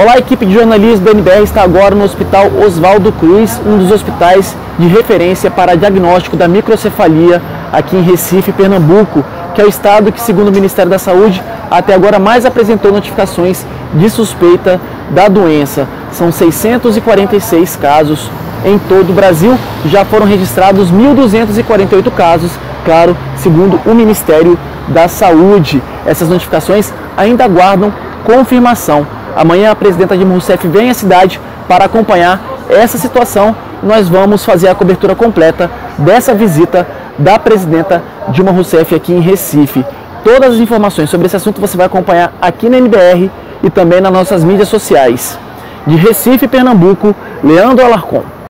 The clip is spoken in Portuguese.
Olá, equipe de jornalismo da NBR está agora no Hospital Oswaldo Cruz, um dos hospitais de referência para diagnóstico da microcefalia aqui em Recife, Pernambuco, que é o estado que, segundo o Ministério da Saúde, até agora mais apresentou notificações de suspeita da doença. São 646 casos em todo o Brasil, já foram registrados 1.248 casos, claro, segundo o Ministério da Saúde. Essas notificações ainda aguardam confirmação. Amanhã a presidenta Dilma Rousseff vem à cidade para acompanhar essa situação. Nós vamos fazer a cobertura completa dessa visita da presidenta Dilma Rousseff aqui em Recife. Todas as informações sobre esse assunto você vai acompanhar aqui na NBR e também nas nossas mídias sociais. De Recife, Pernambuco, Leandro Alarcon.